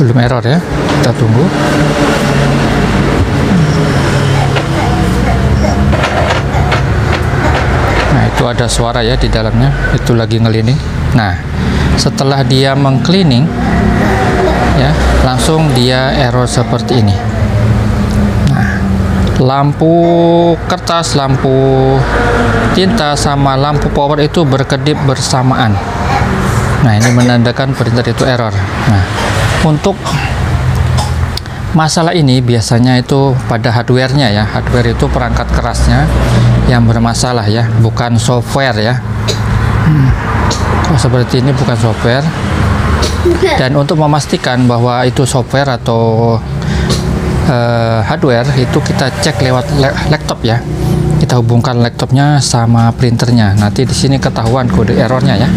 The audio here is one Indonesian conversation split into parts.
belum error ya. Kita tunggu. Nah itu ada suara ya di dalamnya. Itu lagi ngelining nah setelah dia mengcleaning ya langsung dia error seperti ini. Nah lampu kertas lampu tinta sama lampu power itu berkedip bersamaan. Nah ini menandakan printer itu error. Nah untuk masalah ini biasanya itu pada hardware-nya ya. Hardware itu perangkat kerasnya yang bermasalah ya bukan software ya. Hmm. kalau seperti ini bukan software. Dan untuk memastikan bahwa itu software atau uh, hardware itu kita cek lewat laptop ya. Kita hubungkan laptopnya sama printernya. Nanti di sini ketahuan kode errornya ya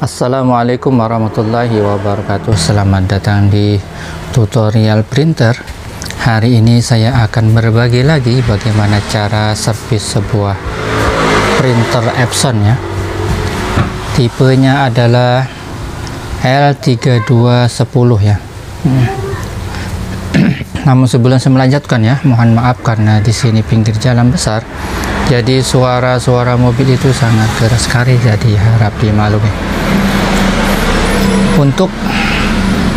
Assalamualaikum warahmatullahi wabarakatuh. Selamat datang di tutorial printer. Hari ini saya akan berbagi lagi bagaimana cara servis sebuah printer Epson ya. Tipenya adalah L3210 ya. Hmm. Namun sebelum saya melanjutkan ya Mohon maaf karena di sini pinggir jalan besar jadi suara-suara mobil itu sangat keras sekali jadi harap dimaklumi. Untuk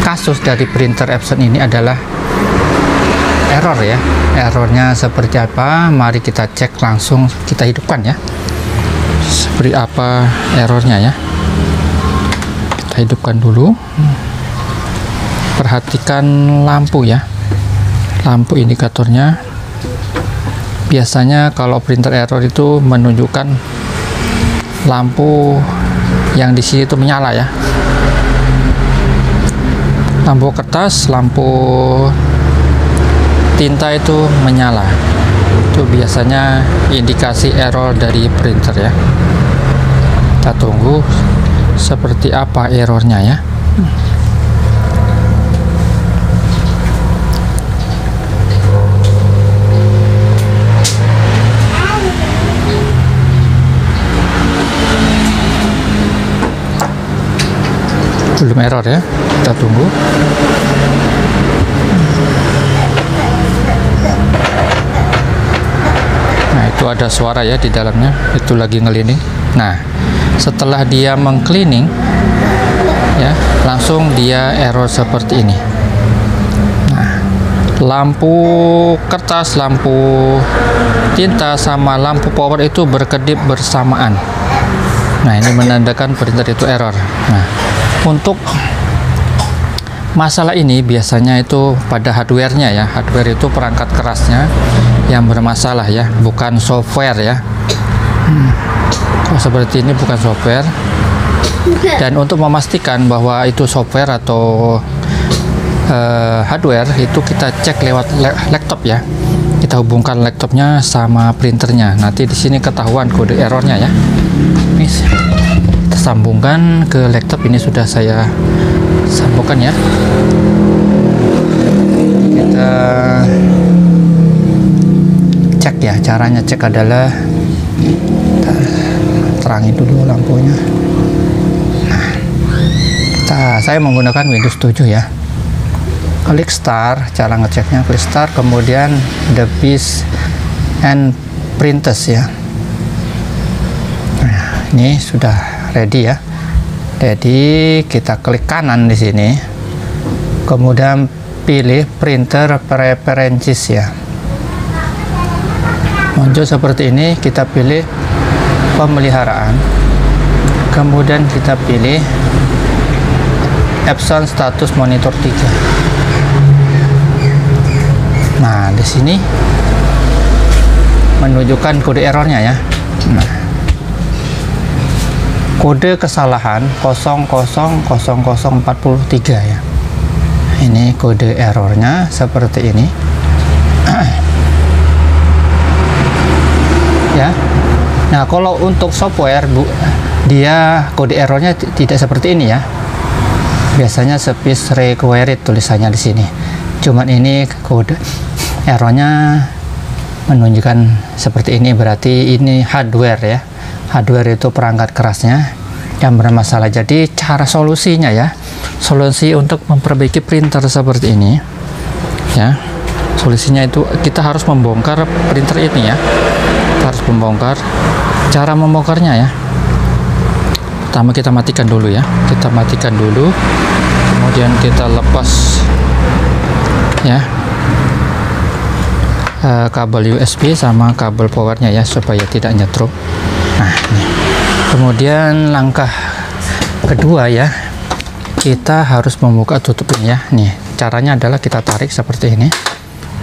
kasus dari printer Epson ini adalah error ya. Errornya seperti apa? Mari kita cek langsung kita hidupkan ya. Seperti apa errornya ya? Kita hidupkan dulu. Perhatikan lampu ya. Lampu indikatornya biasanya kalau printer error itu menunjukkan lampu yang di sini itu menyala ya. Lampu kertas lampu tinta itu menyala. Itu biasanya indikasi error dari printer ya. Kita tunggu seperti apa errornya ya belum error ya. Kita tunggu. Nah itu ada suara ya di dalamnya. Itu lagi ngelining nah setelah dia mengcleaning ya langsung dia error seperti ini. Nah lampu kertas lampu tinta sama lampu power itu berkedip bersamaan. Nah ini menandakan printer itu error. Nah untuk masalah ini biasanya itu pada hardware-nya ya. Hardware itu perangkat kerasnya yang bermasalah ya bukan software ya. Hmm. kalau seperti ini bukan software. Dan untuk memastikan bahwa itu software atau uh, hardware itu kita cek lewat laptop ya. Kita hubungkan laptopnya sama printernya. Nanti di sini ketahuan kode errornya ya. Ini sambungkan ke laptop. Ini sudah saya sambungkan ya. Kita cek ya. Caranya cek adalah terangi dulu lampunya. Nah kita, saya menggunakan Windows 7 ya. Klik start cara ngeceknya klik start kemudian the piece and printers ya. Nah ini sudah ready ya. Jadi kita klik kanan di sini. Kemudian pilih printer preferences ya. Muncul seperti ini kita pilih pemeliharaan. Kemudian kita pilih Epson status monitor 3 nah di sini menunjukkan kode errornya ya. Nah kode kesalahan 000043 ya. Ini kode errornya seperti ini. Ya. Nah kalau untuk software bu dia kode errornya tidak seperti ini ya. Biasanya space required tulisannya di sini. Cuman ini kode errornya menunjukkan seperti ini berarti ini hardware ya hardware itu perangkat kerasnya yang bermasalah. Jadi cara solusinya ya solusi untuk memperbaiki printer seperti ini ya solusinya itu kita harus membongkar printer ini ya. Kita harus membongkar. Cara membongkarnya ya. Pertama kita matikan dulu ya. Kita matikan dulu. Kemudian kita lepas ya uh, kabel USB sama kabel powernya ya supaya tidak nyetrum nah ini. kemudian langkah kedua ya kita harus membuka tutupnya ya. Nih caranya adalah kita tarik seperti ini.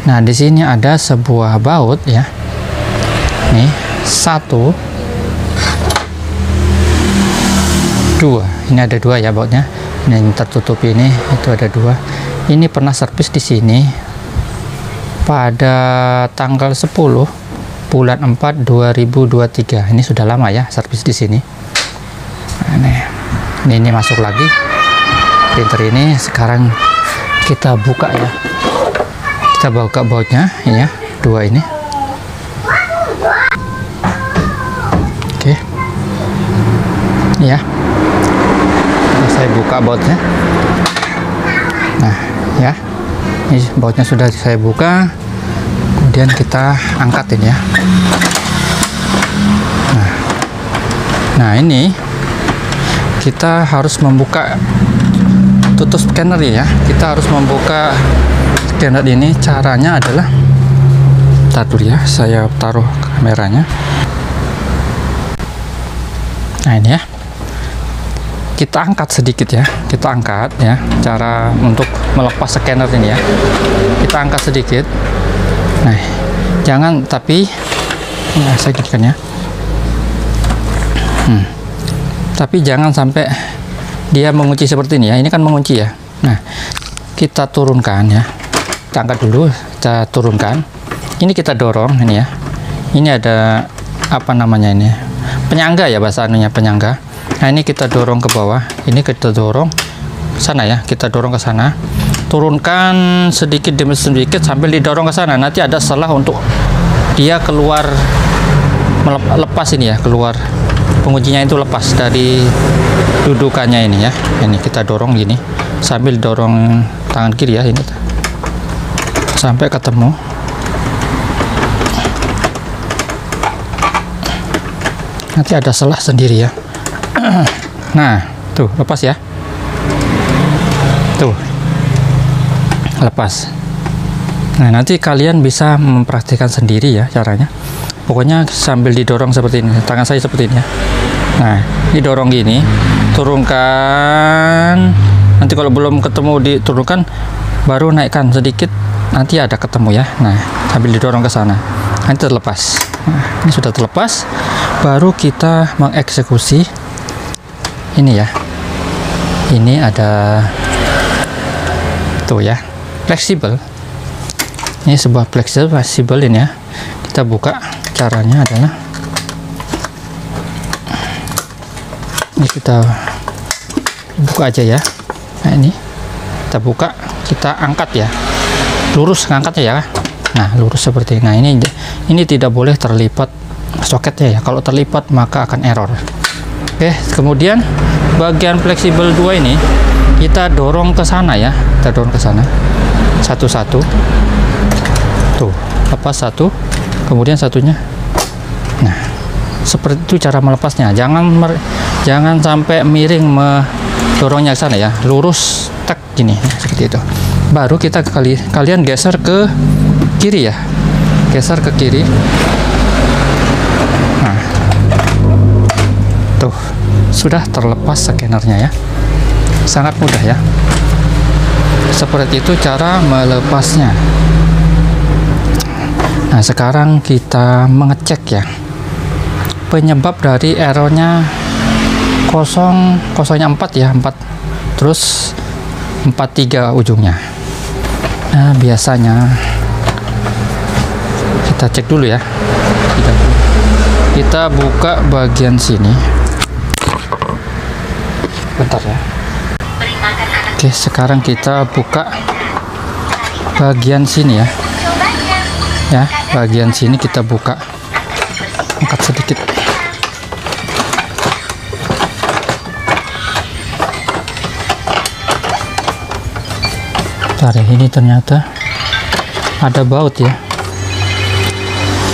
Nah di sini ada sebuah baut ya. Nih satu dua. Ini ada dua ya bautnya. Ini tertutup ini itu ada dua. Ini pernah servis di sini pada tanggal 10 bulan 4 2023 ini sudah lama ya servis di sini. Nah, ini, ini ini masuk lagi. Printer ini sekarang kita buka ya. Kita buka bautnya ya dua ini. Oke. Ya. Saya buka bautnya. Nah ya. Ini bautnya sudah saya buka kemudian kita angkatin ya. Nah, nah ini kita harus membuka tutup scanner ya. Kita harus membuka scanner ini. Caranya adalah tar dulu ya saya taruh kameranya. Nah ini ya. Kita angkat sedikit ya. Kita angkat ya cara untuk melepas scanner ini ya. Kita angkat sedikit nah jangan tapi nah saya ginikan ya. Hmm. tapi jangan sampai dia mengunci seperti ini ya. Ini kan mengunci ya. Nah kita turunkan ya. Kita angkat dulu kita turunkan. Ini kita dorong ini ya. Ini ada apa namanya ini? Penyangga ya bahasa anunya penyangga. Nah ini kita dorong ke bawah. Ini kita dorong sana ya. Kita dorong ke sana turunkan sedikit demi sedikit sambil didorong ke sana. Nanti ada selah untuk dia keluar lepas ini ya keluar. Penguncinya itu lepas dari dudukannya ini ya. Ini kita dorong gini sambil dorong tangan kiri ya ini. Sampai ketemu. Nanti ada selah sendiri ya. Nah tuh lepas ya. Tuh lepas. Nah nanti kalian bisa mempraktikkan sendiri ya caranya. Pokoknya sambil didorong seperti ini tangan saya seperti ini ya. Nah didorong gini turunkan. Nanti kalau belum ketemu diturunkan baru naikkan sedikit nanti ada ketemu ya. Nah sambil didorong ke sana. Nanti terlepas. Nah, ini sudah terlepas baru kita mengeksekusi. Ini ya. Ini ada tuh ya fleksibel. Ini sebuah fleksibel fleksibel ini ya. Kita buka caranya adalah ini kita buka aja ya. Nah ini kita buka kita angkat ya. Lurus angkatnya ya nah lurus seperti ini. Nah ini ini tidak boleh terlipat soketnya ya. Kalau terlipat maka akan error. Oke, kemudian bagian fleksibel dua ini kita dorong ke sana ya. Kita dorong ke sana. Satu-satu. Tuh, apa satu. Kemudian satunya. Nah, seperti itu cara melepasnya. Jangan jangan sampai miring mendorongnya sana ya. Lurus tek gini, seperti itu. Baru kita kali kalian geser ke kiri ya. Geser ke kiri. tuh sudah terlepas scannernya ya sangat mudah ya seperti itu cara melepasnya. Nah sekarang kita mengecek ya. Penyebab dari errornya kosong kosongnya 4 ya 4 terus 43 ujungnya. Nah biasanya kita cek dulu ya. Kita buka bagian sini. Bentar ya oke sekarang kita buka bagian sini ya ya bagian sini kita buka angkat sedikit ya, ini ternyata ada baut ya.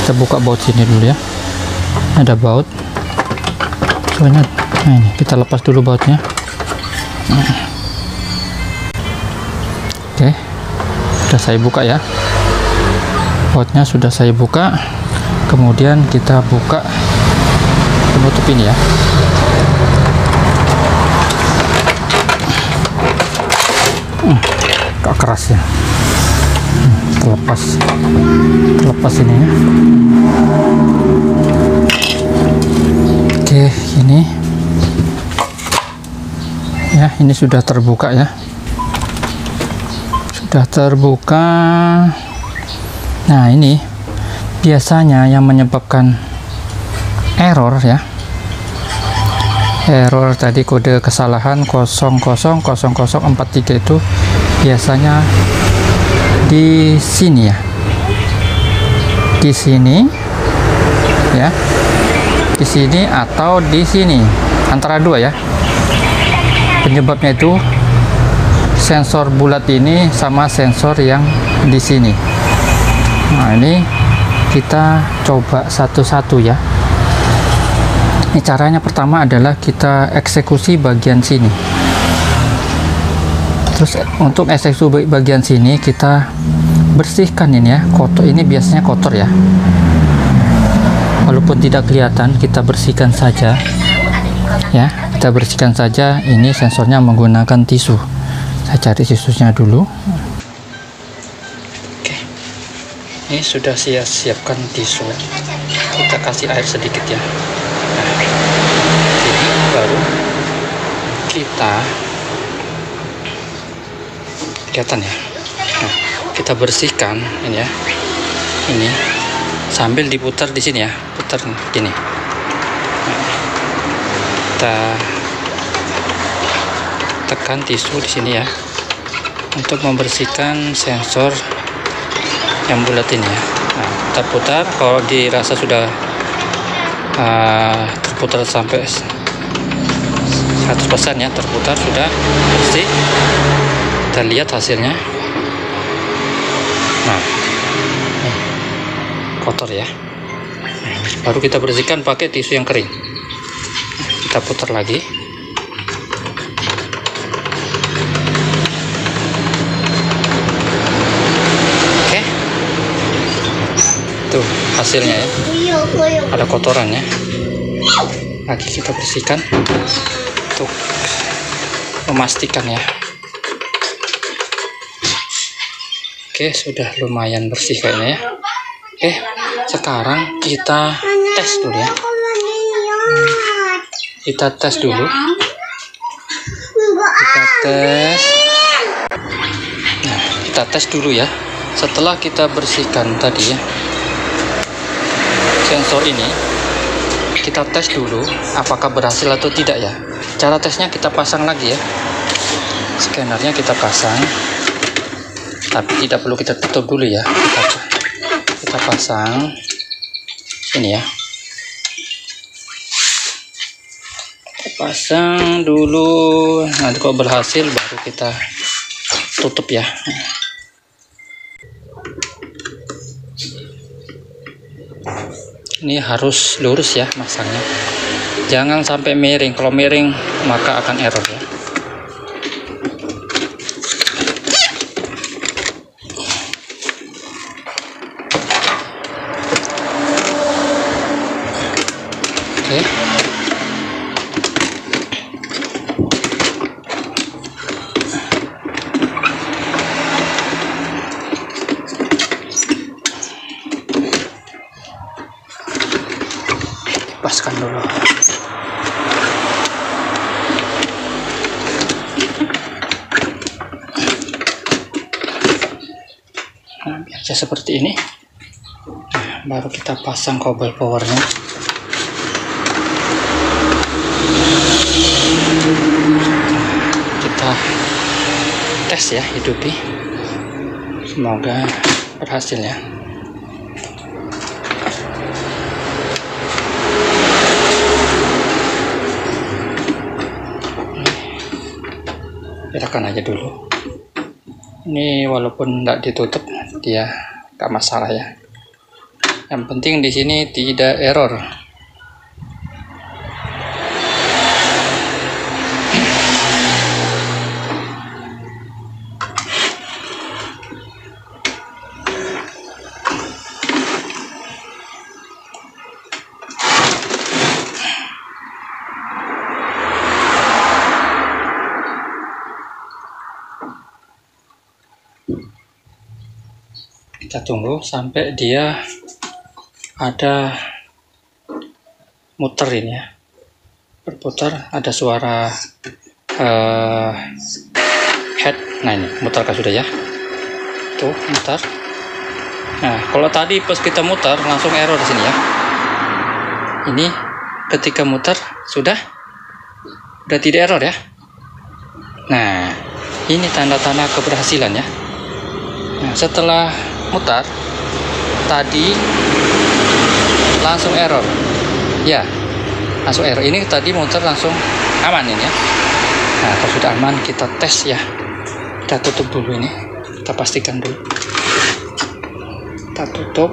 Kita buka baut sini dulu ya. Ada baut. Soalnya, nah ini kita lepas dulu bautnya. Oke, sudah saya buka ya. Bautnya sudah saya buka. Kemudian kita buka penutup ini ya. Hmm, keras ya. Hmm, terlepas, terlepas ini ya. Oke, ini ya, ini sudah terbuka ya. Sudah terbuka. Nah, ini biasanya yang menyebabkan error ya. Error tadi kode kesalahan 000043 itu biasanya di sini ya. Di sini ya. Di sini atau di sini. Antara dua ya. Penyebabnya itu sensor bulat ini sama sensor yang di sini. Nah ini kita coba satu-satu ya. Ini caranya pertama adalah kita eksekusi bagian sini. Terus untuk eksekusi bagian sini kita bersihkan ini ya. Kotor ini biasanya kotor ya. Walaupun tidak kelihatan kita bersihkan saja. Ya kita bersihkan saja. Ini sensornya menggunakan tisu saya cari tisunya dulu. Oke. Ini sudah saya siapkan tisu kita kasih air sedikit ya. Baru kita kelihatan ya. Nah, kita bersihkan ini ya. Ini sambil diputar di sini ya. Putar gini nah, kita tekan tisu di sini ya untuk membersihkan sensor yang bulat ini ya. Nah, kita putar kalau dirasa sudah uh, terputar sampai 100% ya terputar sudah bersih kita lihat hasilnya. Nah kotor ya. Baru kita bersihkan pakai tisu yang kering. Kita putar lagi tuh hasilnya ya. Ada kotorannya lagi kita bersihkan. Untuk memastikan ya. Oke sudah lumayan bersih kayaknya ya. Oke sekarang kita tes dulu ya. Kita tes dulu. Kita tes. Nah kita tes dulu ya. Setelah kita bersihkan tadi ya sensor ini kita tes dulu apakah berhasil atau tidak ya. Cara tesnya kita pasang lagi ya. Scannernya kita pasang tapi tidak perlu kita tutup dulu ya. Kita, kita pasang ini ya. Kita pasang dulu. Nanti kalau berhasil baru kita tutup ya ini harus lurus ya masangnya. Jangan sampai miring. Kalau miring maka akan error ya. Oke. lepaskan seperti ini. Baru kita pasang kabel powernya. Kita tes ya hidupi. Semoga berhasil ya. Gerakan aja dulu. Ini walaupun tidak ditutup dia nggak masalah ya. Yang penting di sini tidak error tunggu sampai dia ada muter ini ya. Berputar ada suara uh, head. Nah ini muter kan sudah ya? Tuh muter nah kalau tadi pas kita muter langsung error di sini ya. Ini ketika muter sudah? Udah tidak error ya? Nah ini tanda-tanda keberhasilan ya. Nah, setelah mutar tadi langsung error. Ya langsung error. Ini tadi muter langsung aman ini ya. Nah kalau sudah aman kita tes ya. Kita tutup dulu ini. Kita pastikan dulu. Kita tutup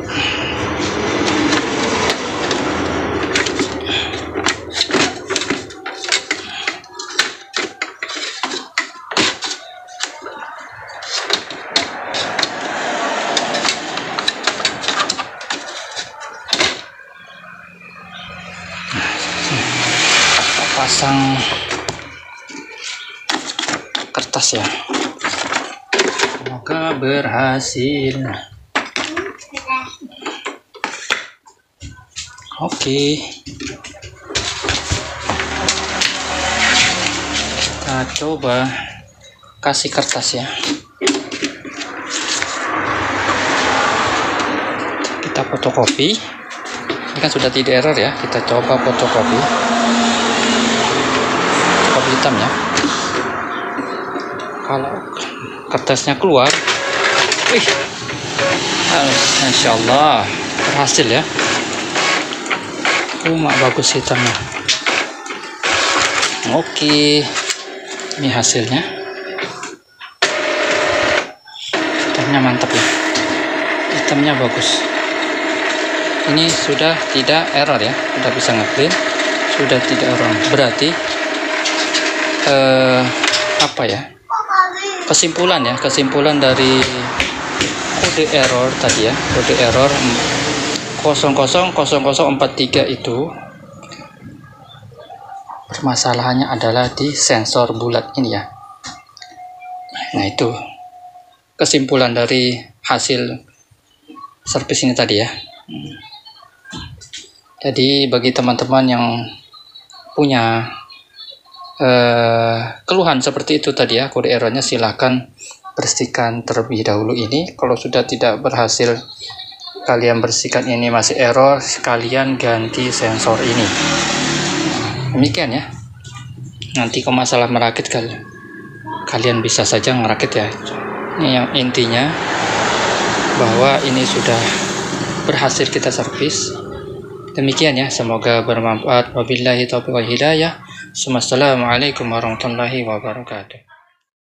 pasang kertas ya semoga berhasil. Oke. Okay. kita coba kasih kertas ya. Kita fotokopi. Ini kan sudah tidak error ya. Kita coba fotokopi. Kopi hitam ya. Kalau kertasnya keluar wih Masya Allah berhasil ya? Oh bagus hitamnya. Oke. Ini hasilnya. Hitamnya mantap ya. Hitamnya bagus. Ini sudah tidak error ya. Sudah bisa ngeprint. Sudah tidak error. Berarti eh, apa ya? Kesimpulan ya. Kesimpulan dari kode error tadi ya kode error 000043 itu permasalahannya adalah di sensor bulat ini ya. Nah itu kesimpulan dari hasil servis ini tadi ya. Jadi bagi teman-teman yang punya eh, keluhan seperti itu tadi ya kode errornya silahkan bersihkan terlebih dahulu ini. Kalau sudah tidak berhasil kalian bersihkan ini masih error kalian ganti sensor ini. Demikian ya. Nanti kalau masalah merakit kalian kalian bisa saja merakit ya. Ini yang intinya bahwa ini sudah berhasil kita servis. Demikian ya semoga bermanfaat. Wabillahi taufiq wal hidayah. Assalamualaikum warahmatullahi wabarakatuh